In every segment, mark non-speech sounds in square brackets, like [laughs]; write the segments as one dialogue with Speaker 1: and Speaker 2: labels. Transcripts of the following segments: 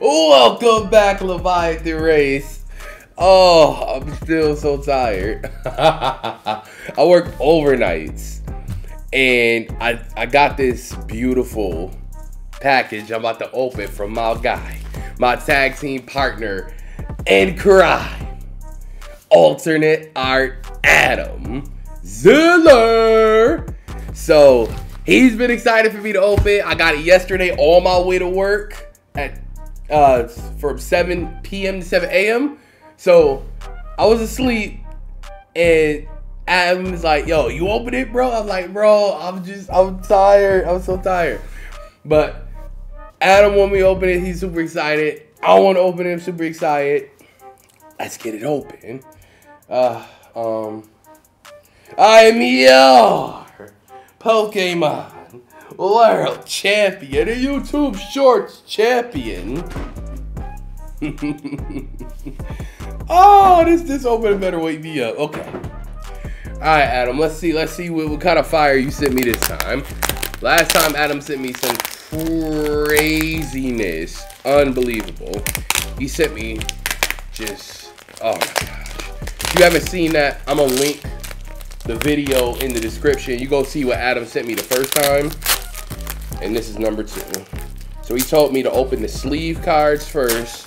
Speaker 1: Welcome back, Leviathan Race. Oh, I'm still so tired. [laughs] I work overnights. And I, I got this beautiful package I'm about to open from my guy, my tag team partner in crime, alternate art Adam Ziller. So he's been excited for me to open. I got it yesterday on my way to work at uh, from 7 p.m. to 7 a.m. So I was asleep and Adam was like, yo, you open it, bro? I'm like, bro, I'm just, I'm tired. I'm so tired. But Adam me to open it. He's super excited. I want to open it. I'm super excited. Let's get it open. Uh, um, I am your Pokemon World Champion and YouTube Shorts Champion. [laughs] oh, this this open better wake me up. Okay. All right, Adam. Let's see. Let's see what, what kind of fire you sent me this time. Last time, Adam sent me some craziness, unbelievable. He sent me just oh my gosh. If you haven't seen that, I'm gonna link the video in the description. You go see what Adam sent me the first time, and this is number two. So he told me to open the sleeve cards first,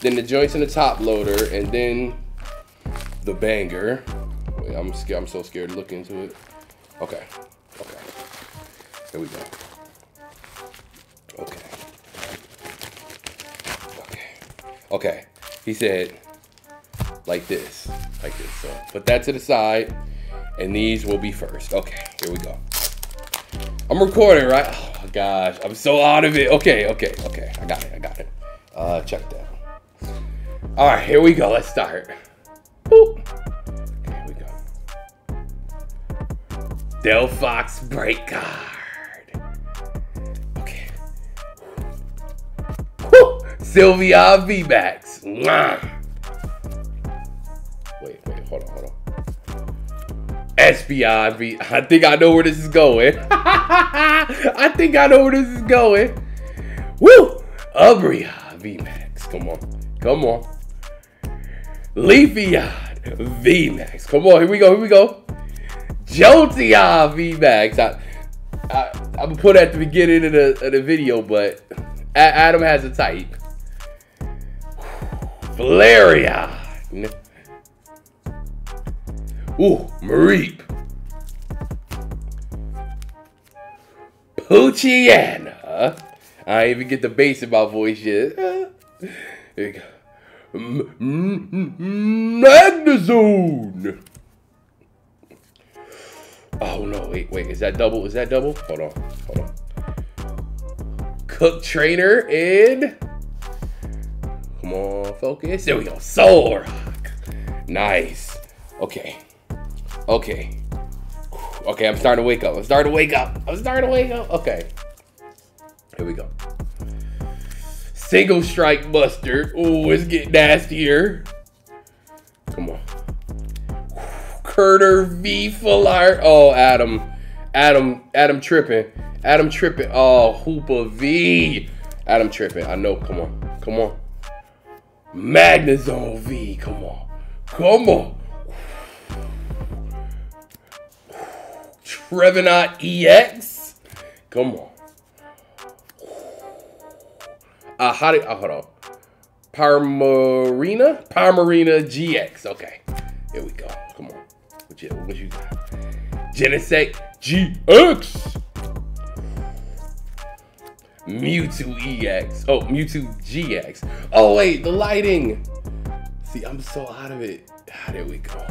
Speaker 1: then the joints in the top loader, and then the banger. I'm scared. I'm so scared to look into it. Okay. Okay. Here we go. Okay. Okay. Okay. He said like this. Like this. So put that to the side. And these will be first. Okay, here we go. I'm recording, right? Oh my gosh. I'm so out of it. Okay, okay, okay. I got it. I got it. Uh check that. All right, here we go. Let's start. Boop. Delphox break card. Okay. Woo! Sylveon. Mwah. Wait, wait, hold on, hold on. Espeon V. I think I know where this is going. [laughs] I think I know where this is going. Woo! Umbreon VMAX. Come on. Come on. Leafeon VMAX. Come on, here we go, here we go. Jolteon VMAX. I, I, I'm gonna put at the beginning of the, of the video, but Adam has a type. Flareon. Ooh, Mareep. Poochyena. I even get the bass in my voice yet. There you go. Magnezone. Oh no, wait, wait, is that double? Is that double? Hold on, hold on. Cook Trainer and come on, focus. There we go. Solrock. Nice. Okay. Okay. Okay, I'm starting to wake up. I'm starting to wake up. I'm starting to wake up. Okay. Here we go. Single strike mustard. Oh, it's getting nastier. Curter V full. Oh, Adam. Adam. Adam tripping. Adam tripping. Oh, Hoopa V. Adam tripping. I know. Come on. Come on. Magnezone V. Come on. Come on. Trevenant EX. Come on. Uh, how do, oh, hold on. Primarina? Primarina GX. Okay. Here we go. Come on. What you, what you got? Genesect GX. Mewtwo EX. Oh, Mewtwo GX. Oh, wait, the lighting. See, I'm so out of it. Ah, there we go.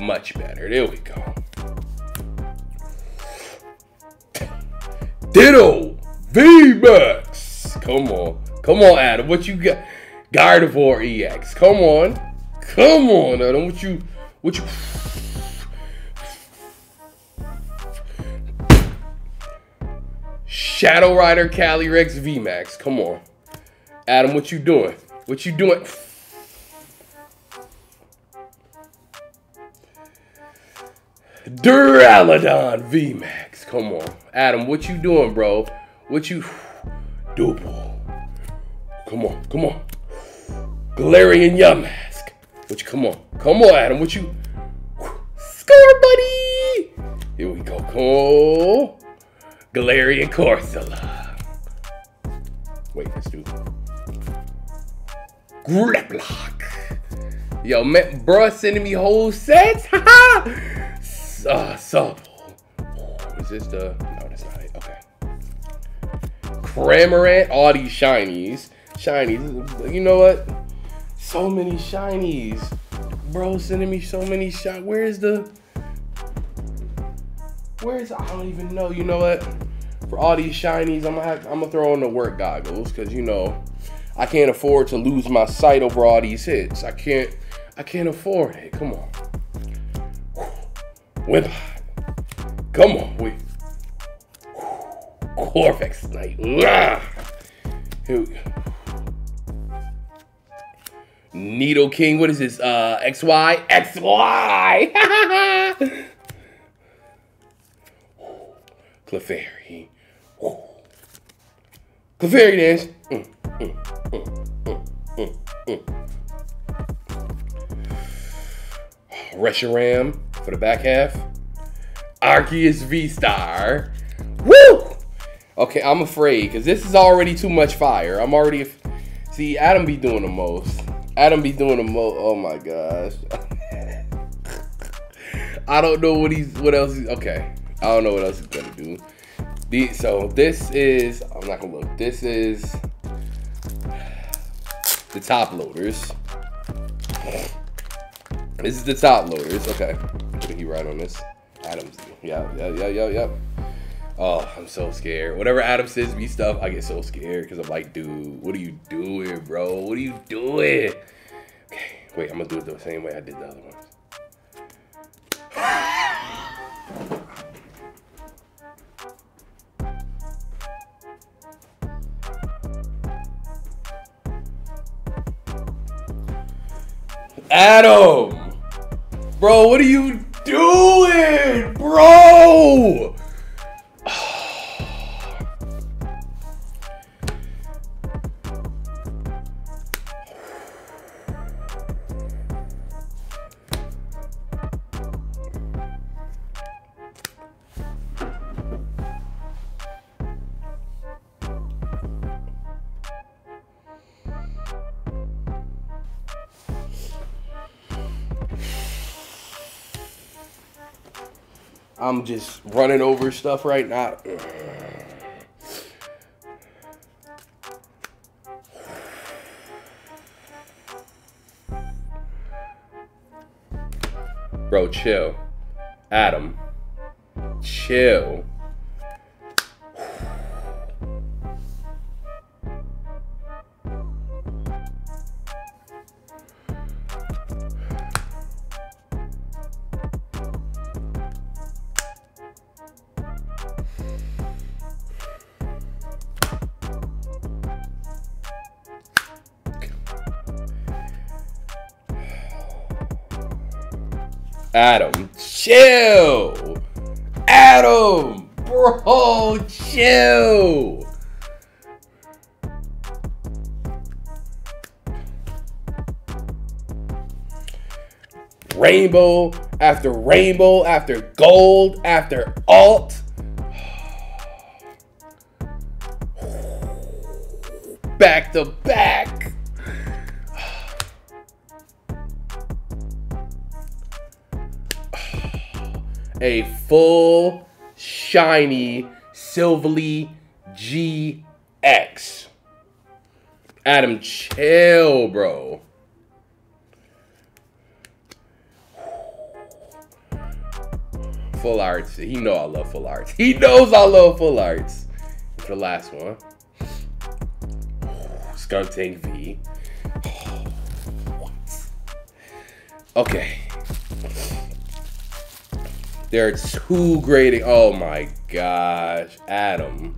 Speaker 1: Much better. There we go. Ditto VMAX. Come on. Come on, Adam. What you got? Gardevoir EX. Come on. Come on, Adam. What you you Shadow Rider Calyrex VMAX. Come on. Adam, what you doing? What you doing? Duraludon VMAX. Come on. Adam, what you doing, bro? What you... Double. Come on, come on. Galarian Yamask. You... Come on. Come on, Adam. What you... Scorbunny! Here we go. Cool. Galarian Corsola. Wait, let's do... Griplock. Yo, man, bruh sending me whole sets. [laughs] uh, so, is this the? No, that's not it. Okay. Cramorant, all these shinies, shinies. You know what? So many shinies, bro. Sending me so many shot. Where is the? Where is? I don't even know. You know what? For all these shinies, I'm gonna have, I'm gonna throw on the work goggles because you know I can't afford to lose my sight over all these hits. I can't. I can't afford it. Come on. Whip. Come on, wait. Corviknight. Here we go. Nidoking, what is this? Uh, XY? XY! [laughs] Clefairy. Clefairy dance. Mm, mm, mm, Reshiram for the back half. Arceus V-Star. Woo! Okay, I'm afraid because this is already too much fire. I'm already... See, Adam be doing the most. Adam be doing the most. Oh my gosh. [laughs] I don't know what he's... What else he's... Okay. I don't know what else he's to do. The, so this is... I'm not to look. This is... The top loaders. This is the top loaders. Okay. Put he right on this. Adams. Yeah, yeah, yeah, yeah, yeah. Oh, I'm so scared. Whenever Adam says me stuff, I get so scared because I'm like, dude, what are you doing, bro? What are you doing? Okay, wait, I'm gonna do it the same way I did the other ones. Adam! Bro, what are you doing? Bro! I'm just running over stuff right now. Bro, chill. Adam, chill. Adam, chill. Adam, bro, chill. Rainbow after rainbow after gold after alt. [sighs] Back to back. A full shiny Silvally GX. Adam, chill, bro. Full arts. He know I love full arts. He knows I love full arts. It's the last one. Skuntank V. Okay. There are two grading. Oh my gosh, Adam.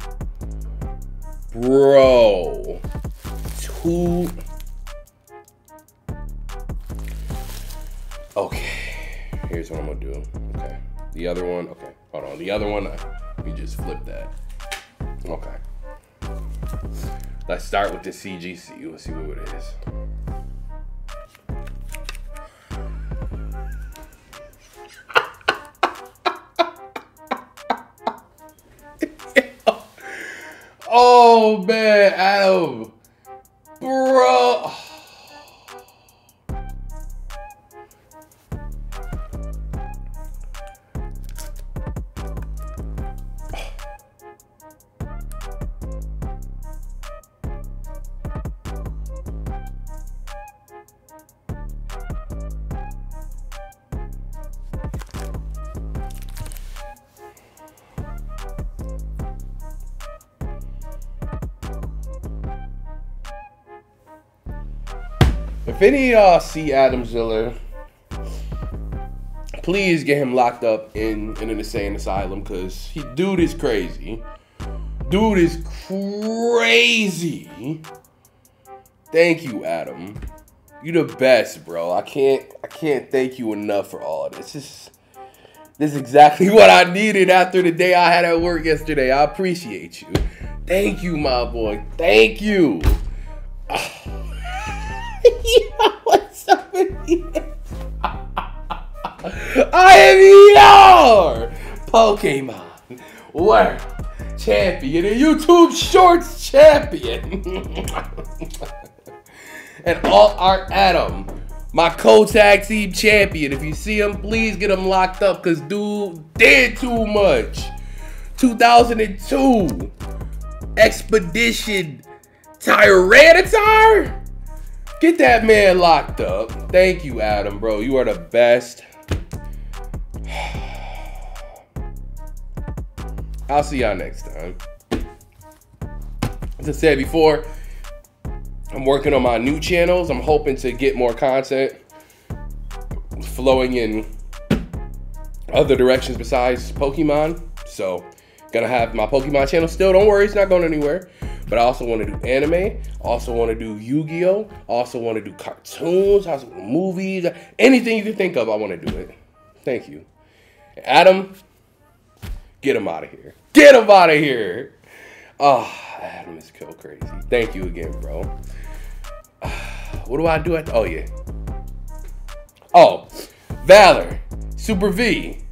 Speaker 1: Bro. Two. Okay. Here's what I'm gonna do. Okay. The other one. Okay. Hold on. The other one. Uh, let me just flip that. Okay. Let's start with the CGC. Let's see what it is. Oh man, Adam, bro. If any of y'all see Adam Ziller, please get him locked up in, in an insane asylum because he dude is crazy. Dude is crazy. Thank you, Adam. You the best, bro. I can't I can't thank you enough for all this. This is this is exactly [laughs] what I needed after the day I had at work yesterday. I appreciate you. Thank you, my boy. Thank you. what's [laughs] I am your Pokemon World Champion and YouTube Shorts Champion. [laughs] and All Art Adam, my co-tag team champion. If you see him, please get him locked up because dude did too much. 2002 Expedition Tyranitar? Get that man locked up. Thank you, Adam, bro. You are the best. [sighs] I'll see y'all next time. As I said before, I'm working on my new channels. I'm hoping to get more content flowing in other directions besides Pokemon. So, gonna have my Pokemon channel still. Don't worry, it's not going anywhere. But I also want to do anime. Also want to do Yu-Gi-Oh. Also want to do cartoons, also movies, anything you can think of. I want to do it. Thank you, Adam. Get him out of here. Get him out of here. Oh, Adam is kill crazy. Thank you again, bro. [sighs] What do I do at? Oh yeah. Oh, Valor, Super V.